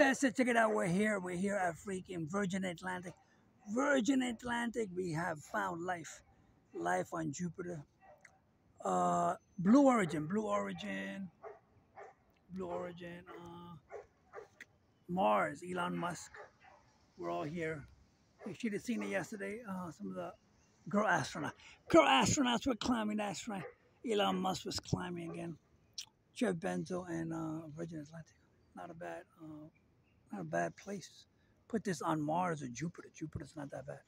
That's it. Check it out. We're here. We're here at freaking Virgin Atlantic. Virgin Atlantic. We have found life. Life on Jupiter. Uh, Blue Origin. Blue Origin. Blue Origin. Uh, Mars. Elon Musk. We're all here. You should have seen it yesterday. Uh, some of the girl astronauts. Girl astronauts were climbing that shrine. Elon Musk was climbing again. Jeff Bezos and uh, Virgin Atlantic. Not a bad, uh, not a bad place. Put this on Mars or Jupiter. Jupiter's not that bad.